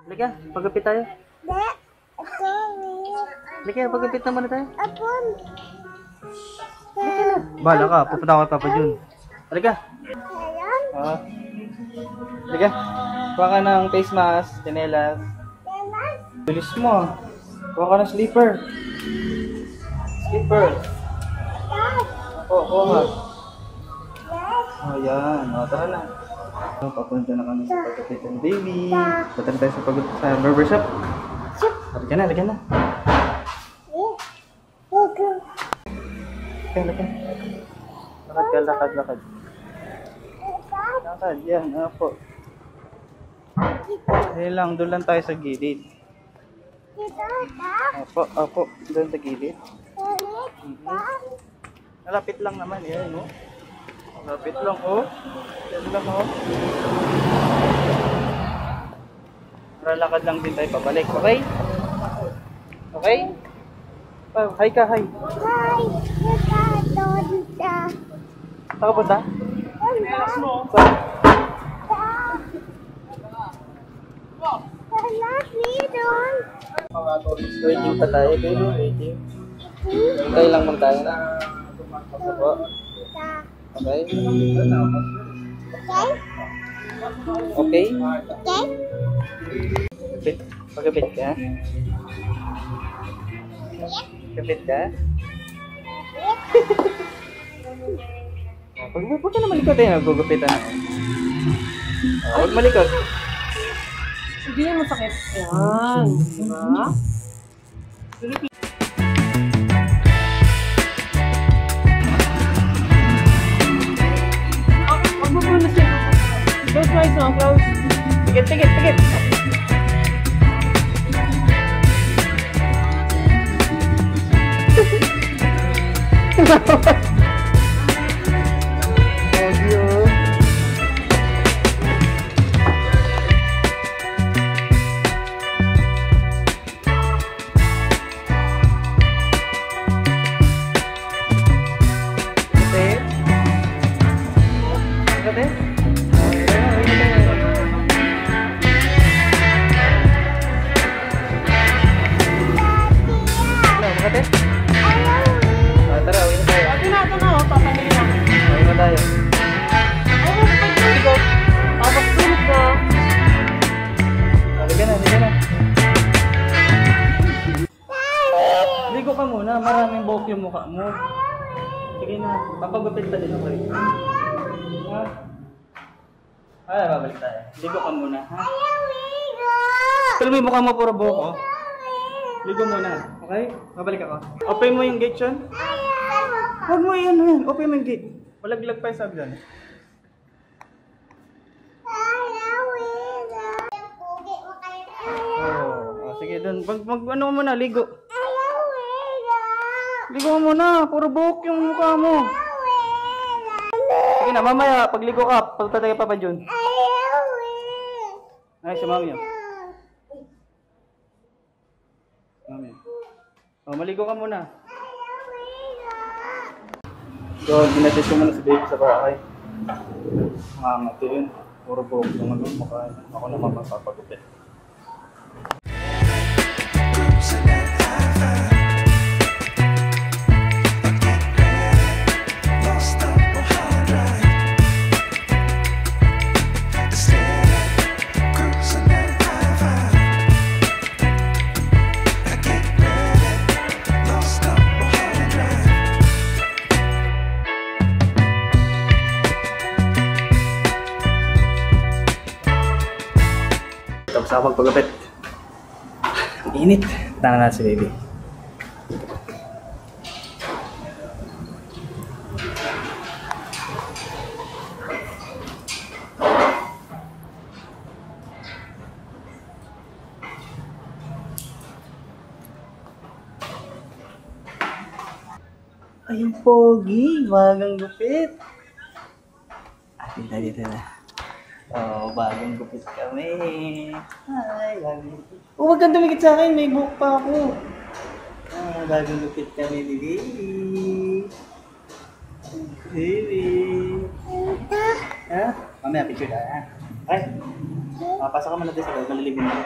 Halika, pagupit tayo. De, ako, Halika, pagupit naman na tayo. ako, Bahala ka, pupunta ako kay Papa Jun. Halika. ayan, Oo. Halika. Kuha ka ng face mask, chinelas. tenas, Bilis mo. ah. Kuha ka ng slipper. Slipper. Oo, kuha ka. les, Oh, yan. O, tara na. So, papunta na kami sa pagkapit ng baby. Punta tayo sa, pag sa barbershop. Halika na, halika na. Halika, halika. Lakad ka, lakad, lakad. Lakad, yan. Apo. Ayun lang, doon lang tayo sa gilid. Opo, opo. Doon sa gilid. ulit, tas, Malapit lang naman, yan, no? Malapit lang, oh. Yan lang, oh. Para lakad lang din tayo pabalik, okay? Okay? Oh, hi ka, hi. hi, dito, dito, Saan ka punta? tenas, Saan? tenas, dito, Waiting pa tayo, baby. Waiting. Hintay lang muna tayo na. Opo. tas, Okay? okay, Okay? okay, Kapit. Pagkapit ka? Kapit ka? Pag huwag ka na malikot eh, nagugupitan ako. Oh, huwag malikot. Hindi yan masakit. Yan. Diba? Close your eyes close. Tikit. Ha ha ha. Mukha mo. Sige na, papagupit pa din ako eh. Ha? Ay, babalik tayo. Ligo ka muna, ha? Pero may mukha mo puro buhok, oh. Ligo muna, okay? Babalik ako. Open mo yung gate, Sean. Huwag mo yan, yan. Open mo yung gate. Walaglag pa yung sab dyan. Oh, oh, sige dun. Mag, mag ano mo muna, ligo. Ligo mo muna, puro buhok yung mukha mo. Sige na, mamaya, pagligo ka, pagtatay pa pa dyan. Ay, si mami yun. Mami. Oh, maligo ka muna. So, ginatid ko muna si baby sa bahay. Mangati yun. Puro buhok yung ano, mukha. Ako naman magpapagupit. Tapos ako magpagupit. Ang init. Tanga na si baby. Ayun, pogi. Magang gupit. Ah, dito, dito na. Oh, bagong gupit kami. Hi, bagong gupit. Oh, wag kang dumikit sa akin. May buhok pa ako. Ah, bagong gupit kami ni baby. Baby. Ha? Mamaya picture na? Ay, mapasok ka muna dito sa loob. Maliligo na.